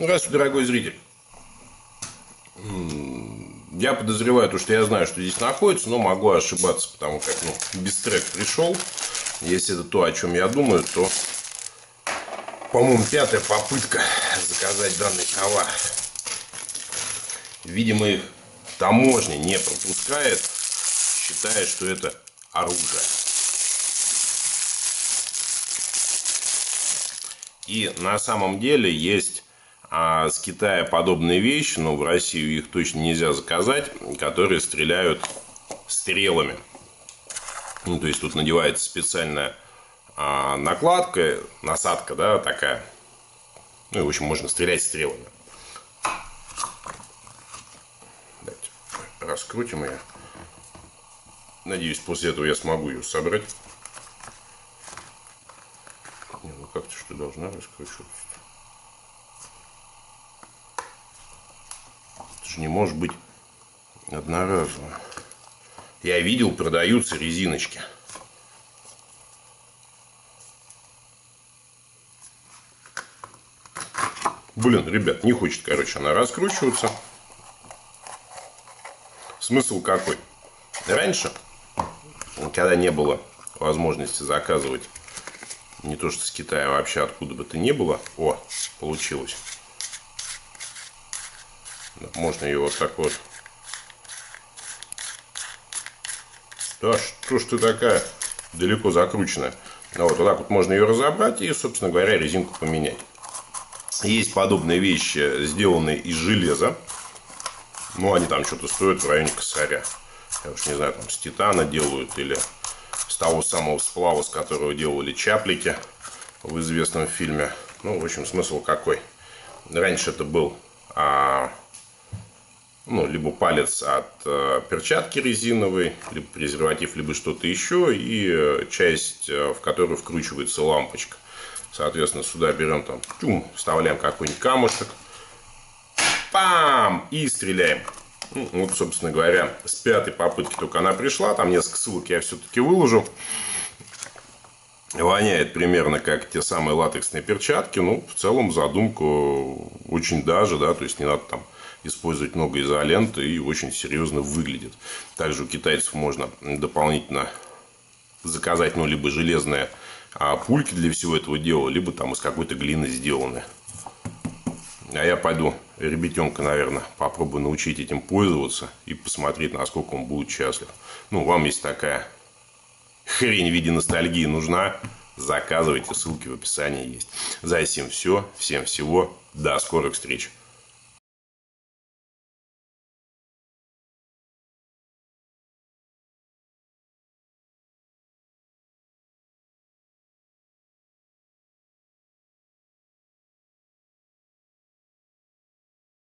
Здравствуй, дорогой зритель. Я подозреваю то, что я знаю, что здесь находится, но могу ошибаться, потому как ну, без трек пришел. Если это то, о чем я думаю, то, по-моему, пятая попытка заказать данный товар. Видимо, их таможня не пропускает, считая, что это оружие. И на самом деле есть а, с Китая подобные вещи, но в Россию их точно нельзя заказать, которые стреляют стрелами. Ну, то есть тут надевается специальная а, накладка, насадка, да, такая. Ну, и, в общем, можно стрелять стрелами. Давайте раскрутим ее. Надеюсь, после этого я смогу ее собрать. Не, ну как-то что должна раскручиваться. Не может быть одноразово. Я видел, продаются резиночки. Блин, ребят, не хочет, короче, она раскручиваться. Смысл какой? Раньше, когда не было возможности заказывать не то что с Китая, а вообще откуда бы то ни было. О, получилось. Можно ее вот так вот. Да что ж ты такая далеко закрученная. Ну, вот, вот так вот можно ее разобрать и, собственно говоря, резинку поменять. Есть подобные вещи, сделанные из железа. Ну, они там что-то стоят в районе косаря. Я уж не знаю, там с титана делают или с того самого сплава, с которого делали чаплики в известном фильме. Ну, в общем, смысл какой. Раньше это был а, ну, либо палец от э, перчатки резиновой, либо презерватив, либо что-то еще, и э, часть, э, в которую вкручивается лампочка. Соответственно, сюда берем там, тюм, вставляем какой-нибудь камушек, пам, и стреляем. Ну, вот, собственно говоря, с пятой попытки только она пришла. Там несколько ссылок я все-таки выложу. Воняет примерно как те самые латексные перчатки. Ну, в целом задумка очень даже, да, то есть не надо там использовать много изоленты и очень серьезно выглядит. Также у китайцев можно дополнительно заказать, ну, либо железные а пульки для всего этого дела, либо там из какой-то глины сделаны. А я пойду ребятенка, наверное, попробую научить этим пользоваться и посмотреть, насколько он будет счастлив. Ну, вам есть такая хрень в виде ностальгии нужна, заказывайте, ссылки в описании есть. За всем все, всем всего, до скорых встреч.